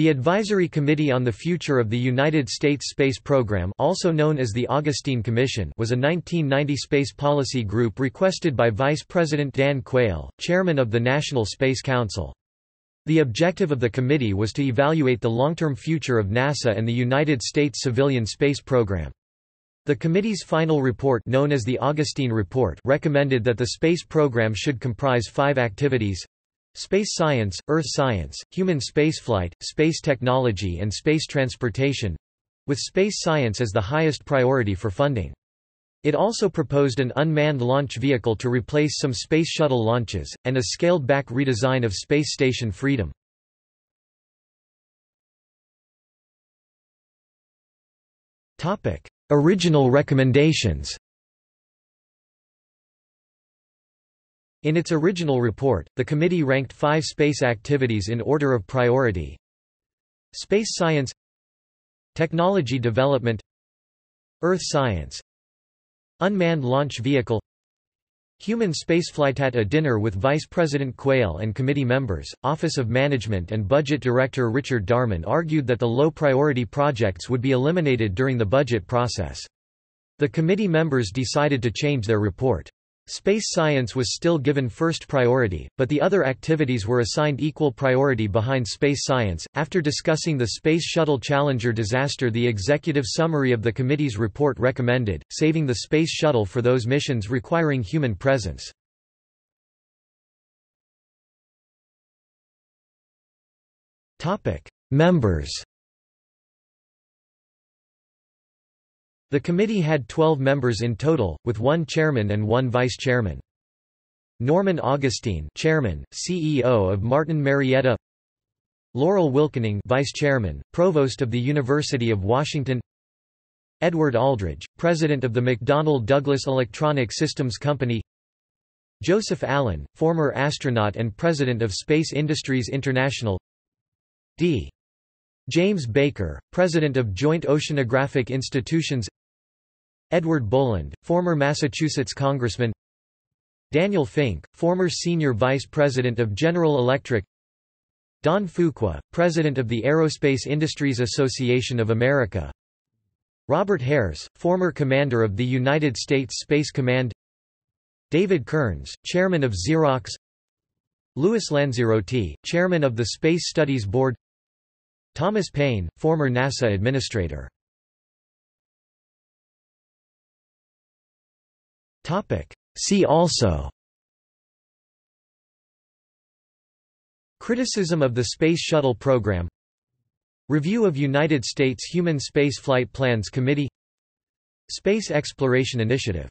The Advisory Committee on the Future of the United States Space Program also known as the Augustine Commission was a 1990 space policy group requested by Vice President Dan Quayle, chairman of the National Space Council. The objective of the committee was to evaluate the long-term future of NASA and the United States civilian space program. The committee's final report known as the Augustine Report recommended that the space program should comprise five activities Space science, earth science, human spaceflight, space technology and space transportation with space science as the highest priority for funding. It also proposed an unmanned launch vehicle to replace some Space Shuttle launches, and a scaled-back redesign of Space Station Freedom. Original recommendations In its original report, the committee ranked five space activities in order of priority. Space science Technology development Earth science Unmanned launch vehicle Human spaceflight at a dinner with Vice President Quayle and committee members, Office of Management and Budget Director Richard Darman argued that the low-priority projects would be eliminated during the budget process. The committee members decided to change their report. Space science was still given first priority, but the other activities were assigned equal priority behind space science. After discussing the Space Shuttle Challenger disaster, the executive summary of the committee's report recommended saving the Space Shuttle for those missions requiring human presence. Topic: Members The committee had 12 members in total, with one chairman and one vice-chairman. Norman Augustine chairman, CEO of Martin Marietta. Laurel Wilkening vice-chairman, provost of the University of Washington. Edward Aldridge, president of the McDonnell Douglas Electronic Systems Company. Joseph Allen, former astronaut and president of Space Industries International. D. James Baker, president of Joint Oceanographic Institutions Edward Boland, former Massachusetts congressman. Daniel Fink, former senior vice president of General Electric. Don Fuqua, president of the Aerospace Industries Association of America. Robert Herres, former commander of the United States Space Command. David Kearns, chairman of Xerox. Louis Lanzerotti, chairman of the Space Studies Board. Thomas Paine, former NASA administrator See also. Criticism of the Space Shuttle program. Review of United States Human Space Flight Plans Committee. Space Exploration Initiative